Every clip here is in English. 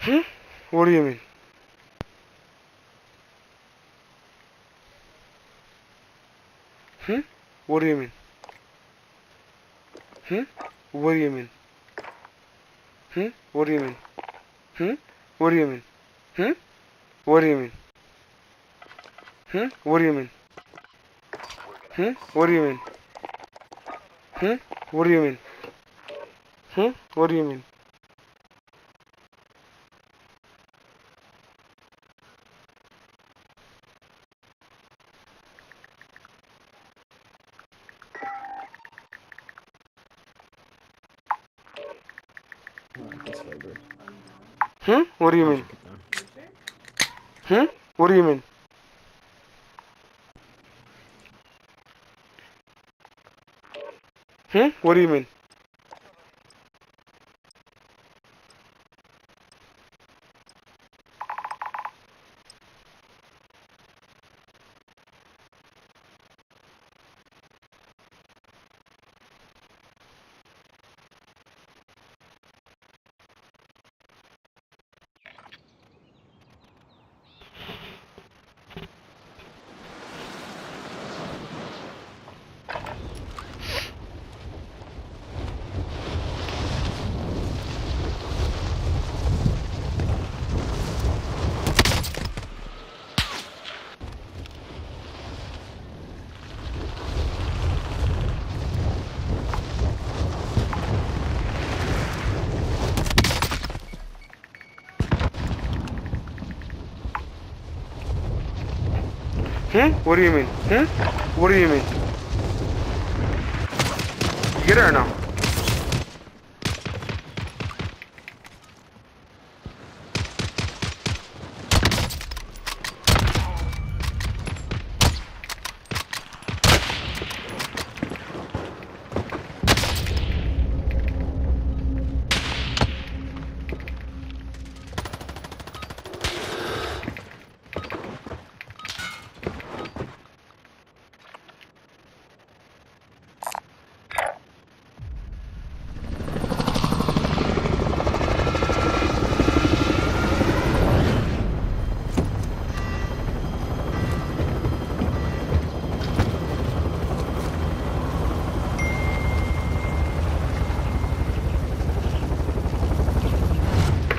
Hmm? What do you mean? Hmm? What do you mean? Hmm? What do you mean? Hmm? What do you mean? Hmm? What do you mean? Hmm? What do you mean? Hmm? What do you mean? Hmm? What do you mean? Hmm? What do you mean? Hmm? What do you mean? What do you mean? Hmm? What do you mean? Hmm? What do you mean? Hmm? What do you mean? Hmm? What do you mean? You get it or no?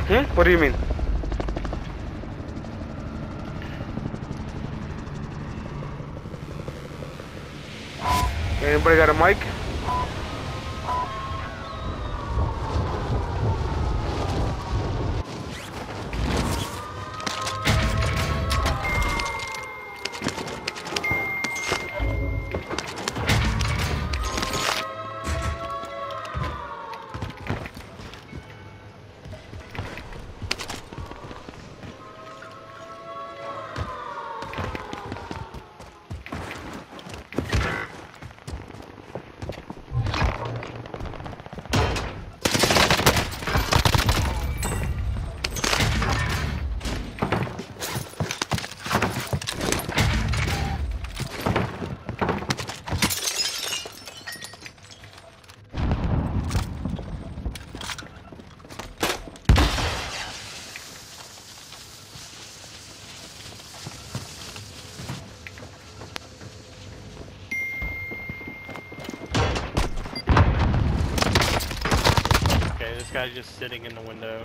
Hmm? What do you mean? Anybody got a mic? Just sitting in the window.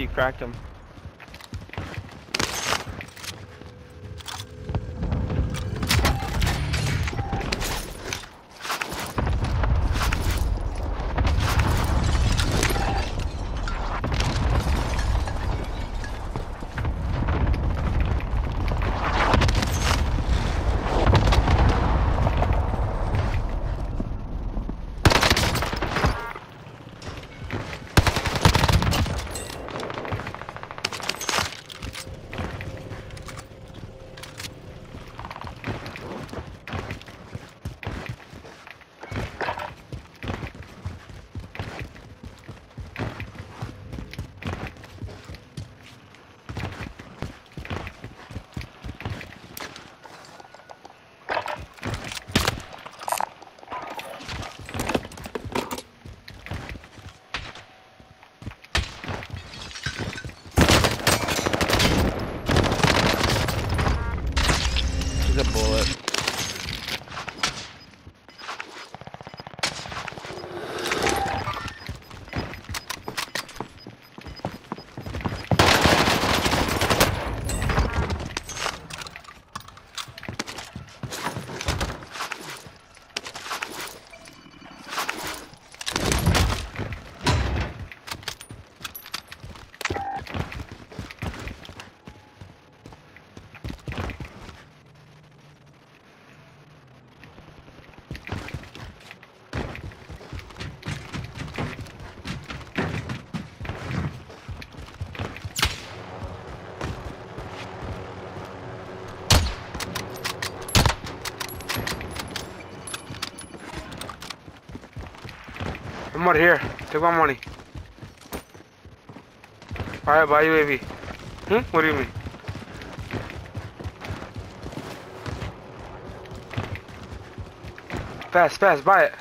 You cracked him. One more here. Take my money. Alright, buy, buy UAV. Hmm? What do you mean? Fast, fast, buy it.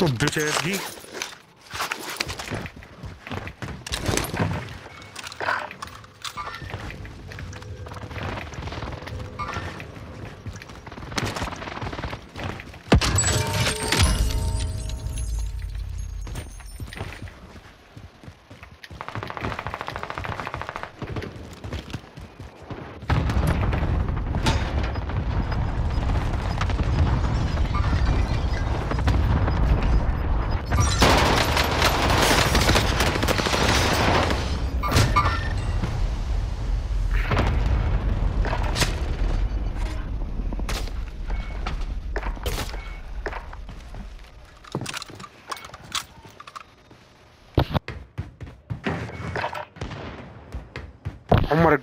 तो Vijay ji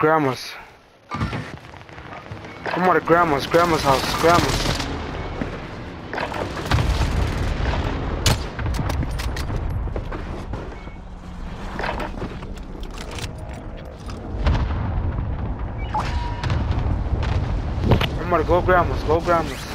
grandma's. I'm at a grandma's, grandma's house, grandma's. I'm gonna go grandma's, go grandma's.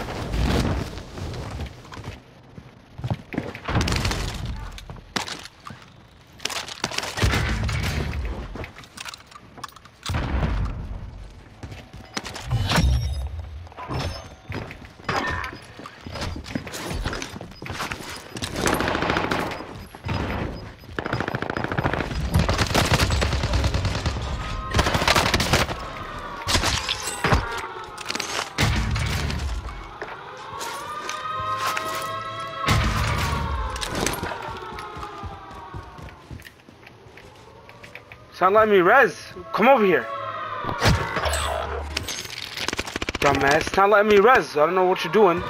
Not letting me res. Come over here. Dumbass. It's not letting me res. I don't know what you're doing.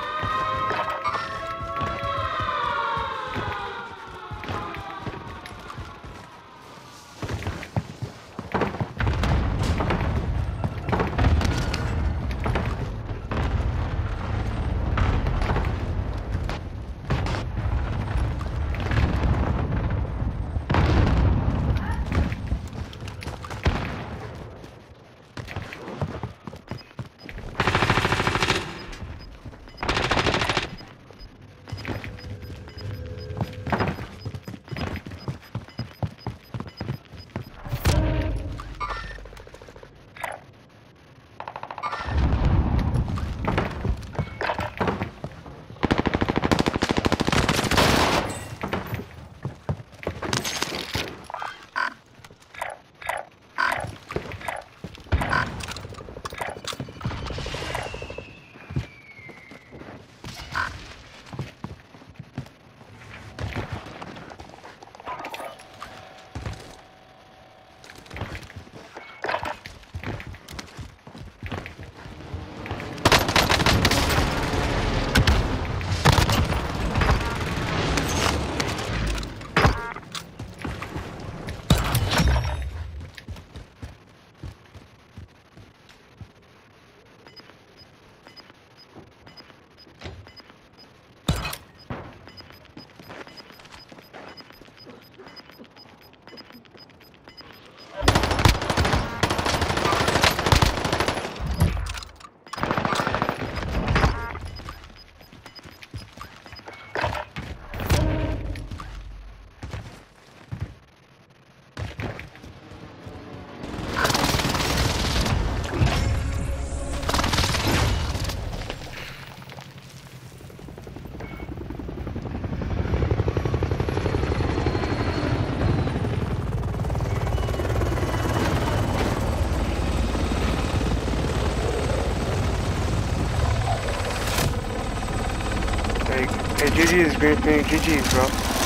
Hey, GG's, green thing. GG's, bro.